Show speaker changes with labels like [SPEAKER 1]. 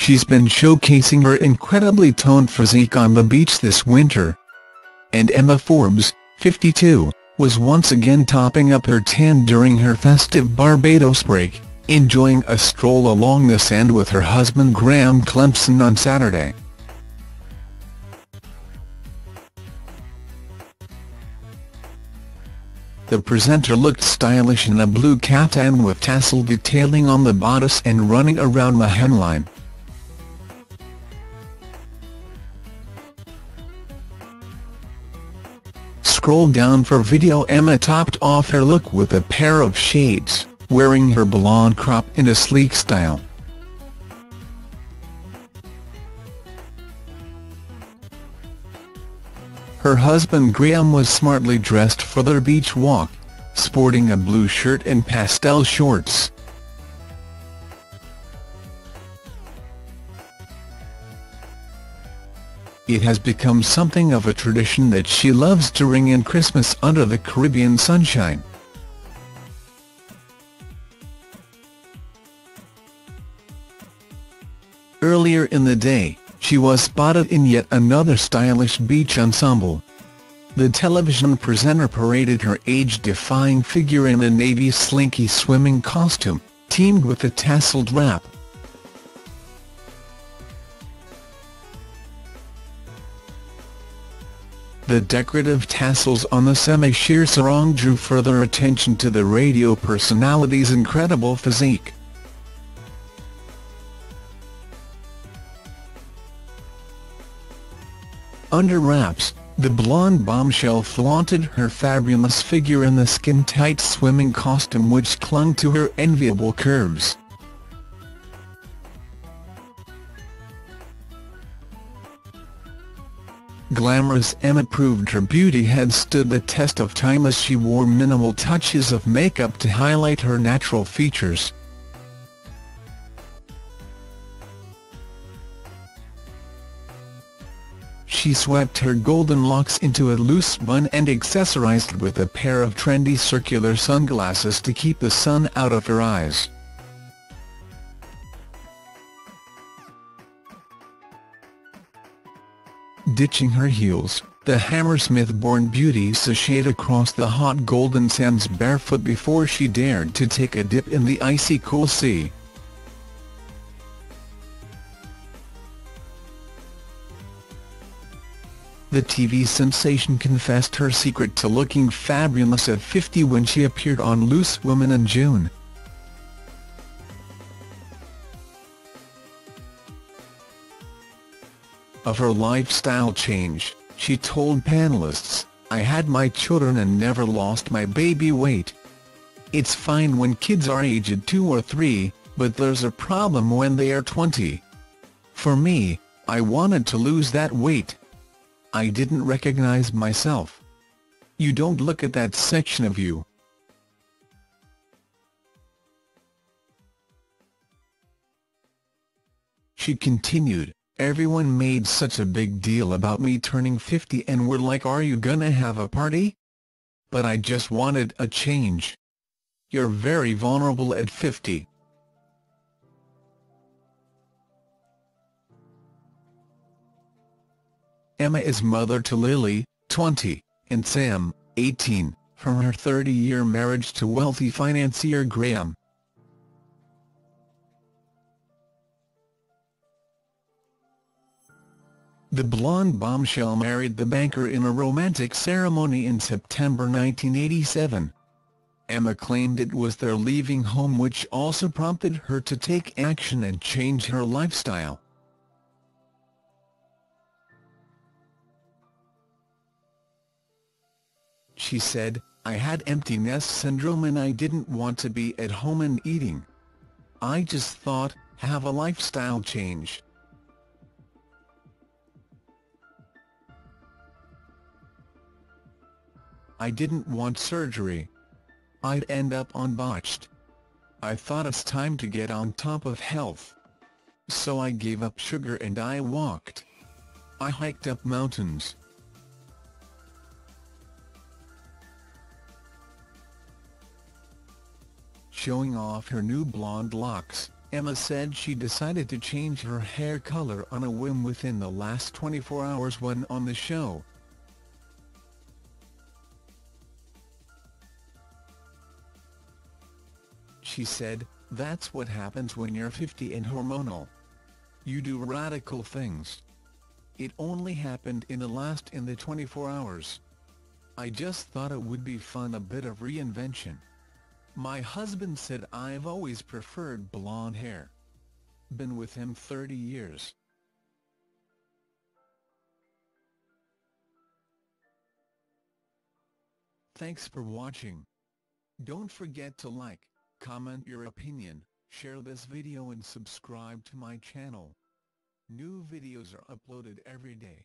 [SPEAKER 1] she's been showcasing her incredibly toned physique on the beach this winter. And Emma Forbes, 52, was once again topping up her tan during her festive Barbados break, enjoying a stroll along the sand with her husband Graham Clempson on Saturday. The presenter looked stylish in a blue caftan with tassel detailing on the bodice and running around the hemline. Scroll down for video Emma topped off her look with a pair of shades, wearing her blonde crop in a sleek style. Her husband Graham was smartly dressed for their beach walk, sporting a blue shirt and pastel shorts. It has become something of a tradition that she loves to ring in Christmas under the Caribbean sunshine. Earlier in the day, she was spotted in yet another stylish beach ensemble. The television presenter paraded her age-defying figure in a navy slinky swimming costume, teamed with a tasseled wrap. The decorative tassels on the semi-sheer sarong drew further attention to the radio personality's incredible physique. Under wraps, the blonde bombshell flaunted her fabulous figure in the skin-tight swimming costume which clung to her enviable curves. Glamorous Emma proved her beauty had stood the test of time as she wore minimal touches of makeup to highlight her natural features. She swept her golden locks into a loose bun and accessorized with a pair of trendy circular sunglasses to keep the sun out of her eyes. Ditching her heels, the Hammersmith-born beauty sashayed across the hot golden sands barefoot before she dared to take a dip in the icy cool sea. The TV sensation confessed her secret to looking fabulous at 50 when she appeared on Loose Women in June. Of her lifestyle change, she told panelists, I had my children and never lost my baby weight. It's fine when kids are aged 2 or 3, but there's a problem when they are 20. For me, I wanted to lose that weight. I didn't recognize myself. You don't look at that section of you. She continued, everyone made such a big deal about me turning 50 and were like are you gonna have a party? But I just wanted a change. You're very vulnerable at 50. Emma is mother to Lily, 20, and Sam, 18, from her 30-year marriage to wealthy financier Graham. The blonde bombshell married the banker in a romantic ceremony in September 1987. Emma claimed it was their leaving home which also prompted her to take action and change her lifestyle. She said, I had empty nest syndrome and I didn't want to be at home and eating. I just thought, have a lifestyle change. I didn't want surgery. I'd end up on botched. I thought it's time to get on top of health. So I gave up sugar and I walked. I hiked up mountains. showing off her new blonde locks, Emma said she decided to change her hair color on a whim within the last 24 hours when on the show. She said, that's what happens when you're 50 and hormonal. You do radical things. It only happened in the last in the 24 hours. I just thought it would be fun a bit of reinvention. My husband said I've always preferred blonde hair. Been with him 30 years. Thanks for watching. Don't forget to like, comment your opinion, share this video and subscribe to my channel. New videos are uploaded every day.